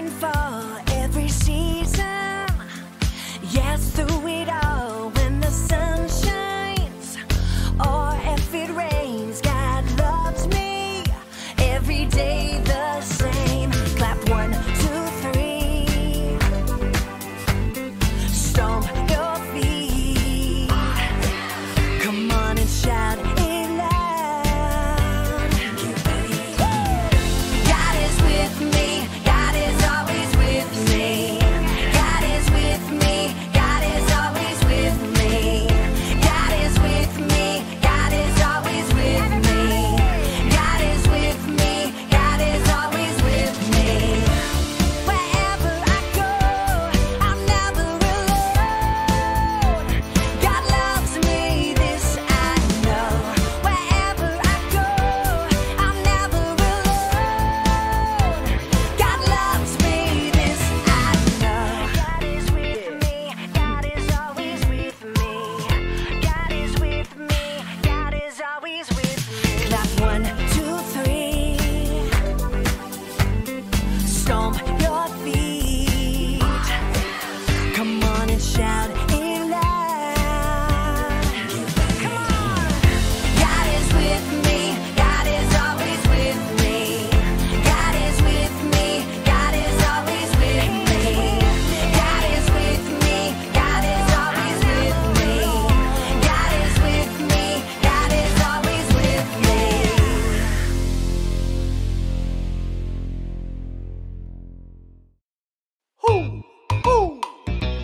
and fall,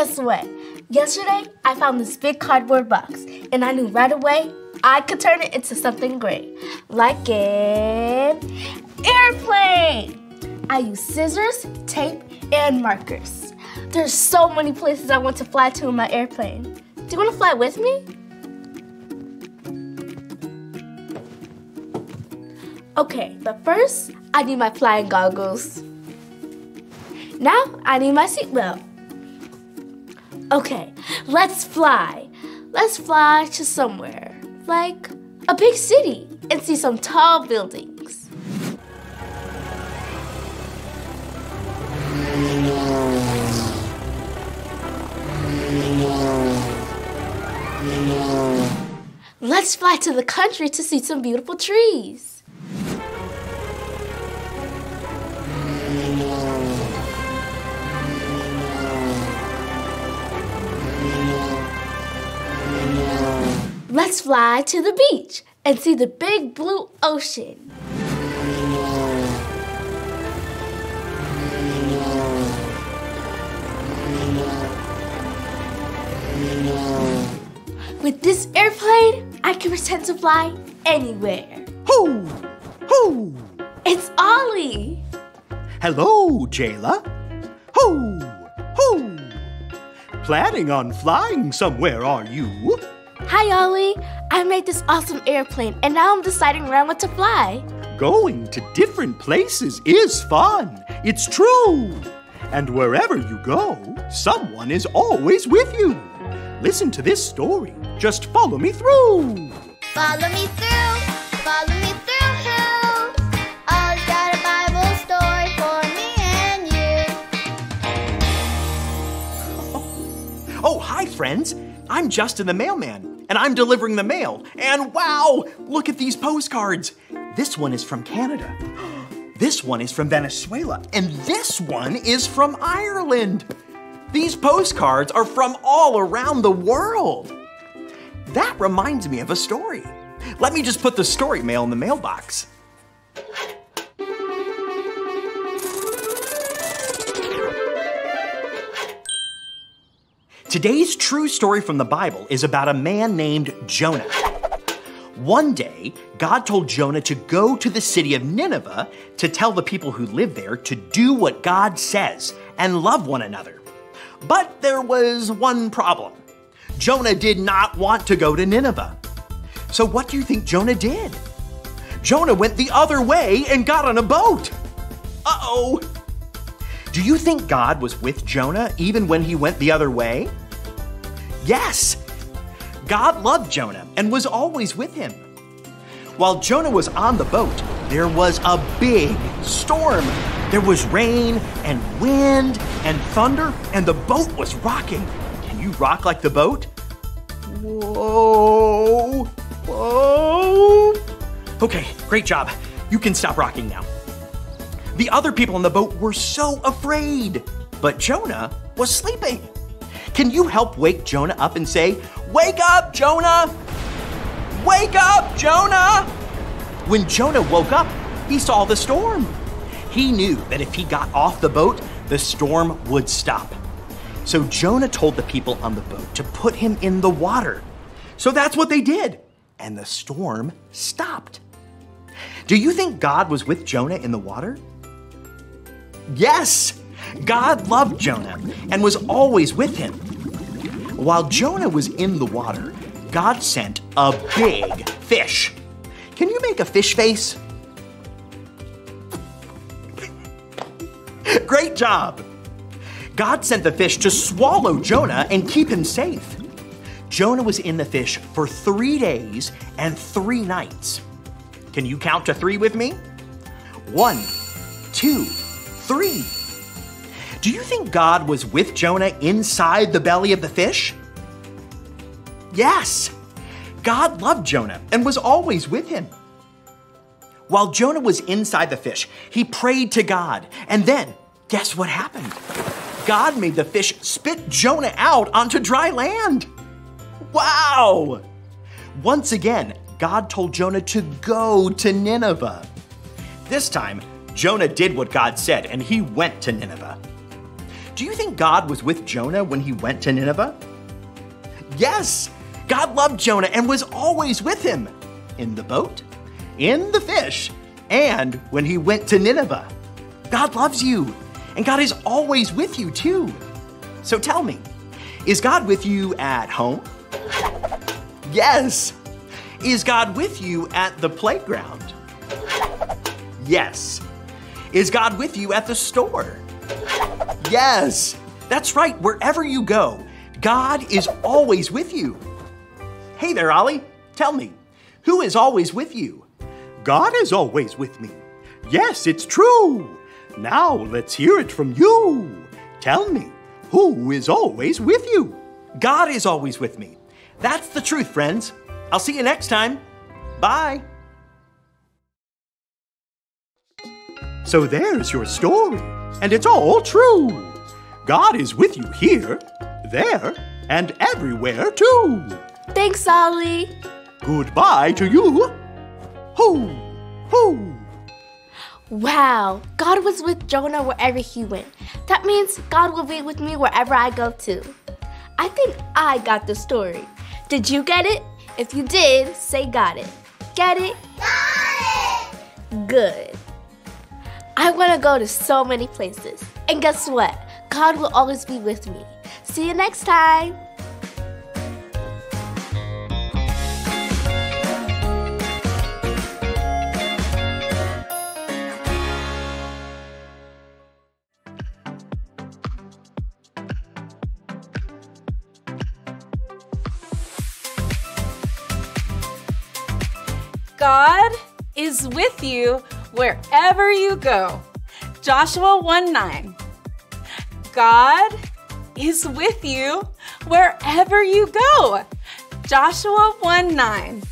Guess what? Yesterday, I found this big cardboard box, and I knew right away I could turn it into something great, like an airplane. I use scissors, tape, and markers. There's so many places I want to fly to in my airplane. Do you want to fly with me? Okay, but first, I need my flying goggles. Now I need my seatbelt. Okay, let's fly. Let's fly to somewhere, like a big city, and see some tall buildings. Let's fly to the country to see some beautiful trees. Let's fly to the beach and see the big blue ocean. With this airplane, I can pretend to fly anywhere. Who? Who? It's Ollie. Hello, Jayla. Who? Who? Planning on flying somewhere, are you? Hi, Ollie. I made this awesome airplane, and now I'm deciding where I want to fly. Going to different places is fun. It's true. And wherever you go, someone is always with you. Listen to this story. Just follow me through. Follow me through. Follow me through. Ollie's got a Bible story for me and you. Oh, oh hi, friends. I'm Justin the Mailman and I'm delivering the mail. And wow, look at these postcards. This one is from Canada. This one is from Venezuela, and this one is from Ireland. These postcards are from all around the world. That reminds me of a story. Let me just put the story mail in the mailbox. Today's true story from the Bible is about a man named Jonah. One day, God told Jonah to go to the city of Nineveh to tell the people who live there to do what God says and love one another. But there was one problem. Jonah did not want to go to Nineveh. So, what do you think Jonah did? Jonah went the other way and got on a boat. Uh oh. Do you think God was with Jonah even when he went the other way? Yes. God loved Jonah and was always with him. While Jonah was on the boat, there was a big storm. There was rain and wind and thunder, and the boat was rocking. Can you rock like the boat? Whoa! Whoa! Okay, great job. You can stop rocking now. The other people on the boat were so afraid, but Jonah was sleeping. Can you help wake Jonah up and say, Wake up, Jonah! Wake up, Jonah! When Jonah woke up, he saw the storm. He knew that if he got off the boat, the storm would stop. So Jonah told the people on the boat to put him in the water. So that's what they did, and the storm stopped. Do you think God was with Jonah in the water? Yes! God loved Jonah and was always with him. While Jonah was in the water, God sent a big fish. Can you make a fish face? Great job! God sent the fish to swallow Jonah and keep him safe. Jonah was in the fish for three days and three nights. Can you count to three with me? One, two, three. Do you think God was with Jonah inside the belly of the fish? Yes. God loved Jonah and was always with him. While Jonah was inside the fish, he prayed to God. And then, guess what happened? God made the fish spit Jonah out onto dry land. Wow! Once again, God told Jonah to go to Nineveh. This time, Jonah did what God said and he went to Nineveh. Do you think God was with Jonah when he went to Nineveh? Yes! God loved Jonah and was always with him in the boat, in the fish, and when he went to Nineveh. God loves you, and God is always with you too. So tell me, is God with you at home? Yes. Is God with you at the playground? Yes. Is God with you at the store? Yes. That's right, wherever you go, God is always with you. Hey there, Ollie. Tell me, who is always with you? God is always with me. Yes, it's true. Now let's hear it from you. Tell me, who is always with you? God is always with me. That's the truth, friends. I'll see you next time. Bye. So there's your story, and it's all true. God is with you here, there, and everywhere too. Thanks, Ollie. Goodbye to you. Hoo, hoo. Wow, God was with Jonah wherever he went. That means God will be with me wherever I go too. I think I got the story. Did you get it? If you did, say got it. Get it? Got it! Good. I want to go to so many places. And guess what? God will always be with me. See you next time. God is with you wherever you go. Joshua 1 9. God is with you wherever you go. Joshua 1 9.